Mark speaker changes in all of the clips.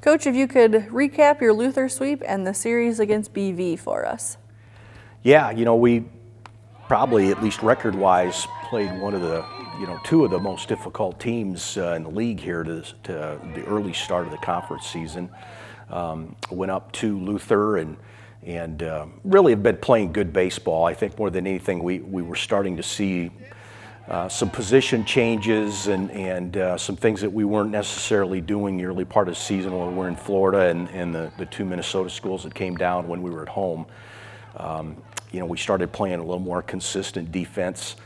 Speaker 1: Coach, if you could recap your Luther sweep and the series against BV for us.
Speaker 2: Yeah, you know, we probably, at least record-wise, played one of the, you know, two of the most difficult teams uh, in the league here to, to, the early start of the conference season. Um, went up to Luther and and uh, really have been playing good baseball. I think more than anything, we, we were starting to see uh, some position changes and, and uh, some things that we weren't necessarily doing the early part of the season when we were in Florida and, and the, the two Minnesota schools that came down when we were at home. Um, you know, we started playing a little more consistent defense,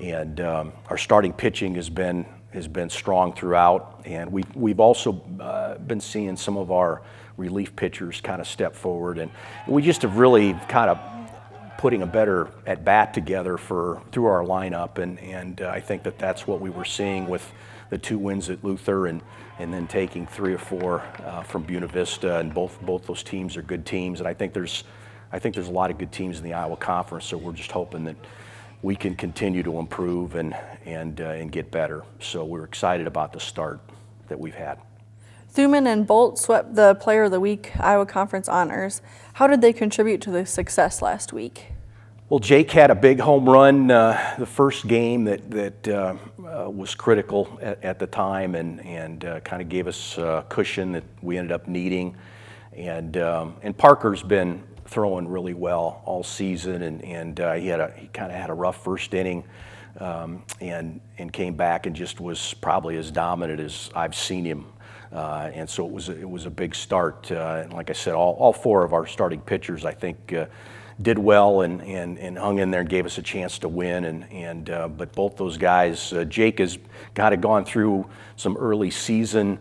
Speaker 2: and um, our starting pitching has been has been strong throughout. And we've we've also uh, been seeing some of our relief pitchers kind of step forward, and we just have really kind of putting a better at bat together for through our lineup, and and uh, I think that that's what we were seeing with the two wins at Luther, and and then taking three or four uh, from Buena Vista, and both both those teams are good teams, and I think there's I think there's a lot of good teams in the Iowa Conference, so we're just hoping that we can continue to improve and, and, uh, and get better. So we're excited about the start that we've had.
Speaker 1: Thuman and Bolt swept the Player of the Week Iowa Conference honors. How did they contribute to the success last week?
Speaker 2: Well, Jake had a big home run uh, the first game that, that uh, uh, was critical at, at, the time and, and uh, kind of gave us a cushion that we ended up needing. And, um, and Parker's been throwing really well all season, and, and uh, he had a he kind of had a rough first inning, um, and and came back and just was probably as dominant as I've seen him. Uh, and so it was a, it was a big start. Uh, and like I said, all, all four of our starting pitchers, I think, uh, did well and, and, and hung in there and gave us a chance to win. And, and uh, but both those guys, uh, Jake has kind of gone through some early season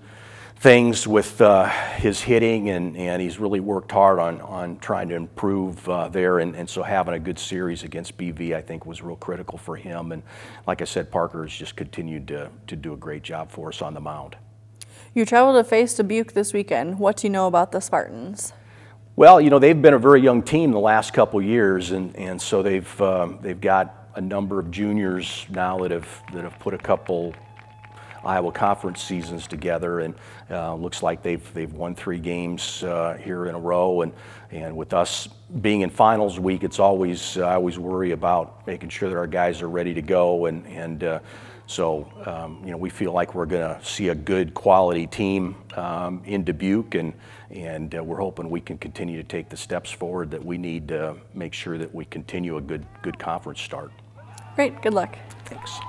Speaker 2: things with uh, his hitting, and, and he's really worked hard on, on trying to improve uh, there. And, and so having a good series against BV, I think, was real critical for him. And like I said, Parker has just continued to, to do a great job for us on the mound.
Speaker 1: You traveled to face Dubuque this weekend. What do you know about the Spartans?
Speaker 2: Well, you know, they've been a very young team the last couple years, and, and so they've, um, they've got a number of juniors now that have, that have put a couple Iowa Conference seasons together, and uh, looks like they've they've won three games uh, here in a row. And and with us being in finals week, it's always I always worry about making sure that our guys are ready to go. And and uh, so um, you know we feel like we're going to see a good quality team um, in Dubuque, and and uh, we're hoping we can continue to take the steps forward that we need to make sure that we continue a good good conference start.
Speaker 1: Great. Good luck.
Speaker 2: Thanks.